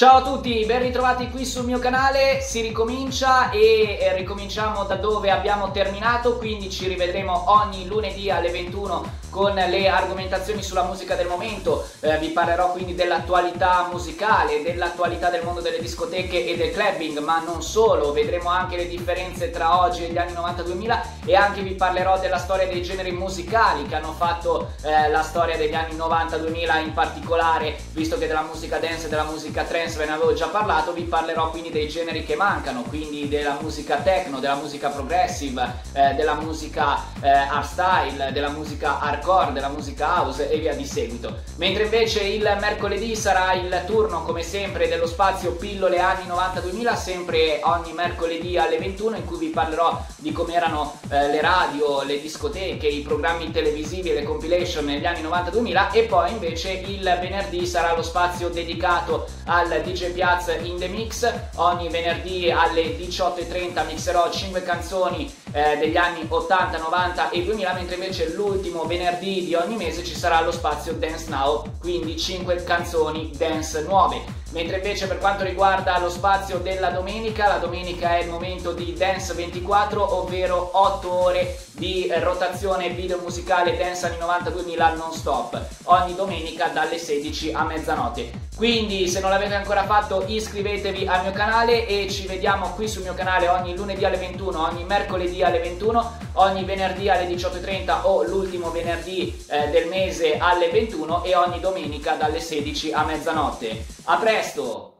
Ciao a tutti, ben ritrovati qui sul mio canale, si ricomincia e ricominciamo da dove abbiamo terminato, quindi ci rivedremo ogni lunedì alle 21 con le argomentazioni sulla musica del momento, eh, vi parlerò quindi dell'attualità musicale, dell'attualità del mondo delle discoteche e del clubbing, ma non solo, vedremo anche le differenze tra oggi e gli anni 90-2000 e anche vi parlerò della storia dei generi musicali che hanno fatto eh, la storia degli anni 90-2000 in particolare, visto che della musica dance e della musica trance ve ne avevo già parlato, vi parlerò quindi dei generi che mancano, quindi della musica techno, della musica progressive, eh, della musica eh, hardstyle, della musica hardcore, della musica house e via di seguito. Mentre invece il mercoledì sarà il turno come sempre dello spazio pillole anni 90-2000, sempre ogni mercoledì alle 21 in cui vi parlerò di come erano eh, le radio, le discoteche, i programmi televisivi e le compilation negli anni 90-2000 e poi invece il venerdì sarà lo spazio dedicato al DJ Piazza in the Mix. Ogni venerdì alle 18.30 mixerò 5 canzoni eh, degli anni 80, 90 e 2000, mentre invece l'ultimo venerdì di ogni mese ci sarà lo spazio Dance Now, quindi 5 canzoni dance nuove. Mentre invece per quanto riguarda lo spazio della domenica, la domenica è il momento di Dance 24, ovvero 8 ore di rotazione video musicale Dance anni 90-2000 non stop, ogni domenica dalle 16 a mezzanotte. Quindi se non l'avete ancora fatto iscrivetevi al mio canale e ci vediamo qui sul mio canale ogni lunedì alle 21, ogni mercoledì alle 21, ogni venerdì alle 18.30 o l'ultimo venerdì eh, del mese alle 21 e ogni domenica dalle 16 a mezzanotte. A presto! 林と。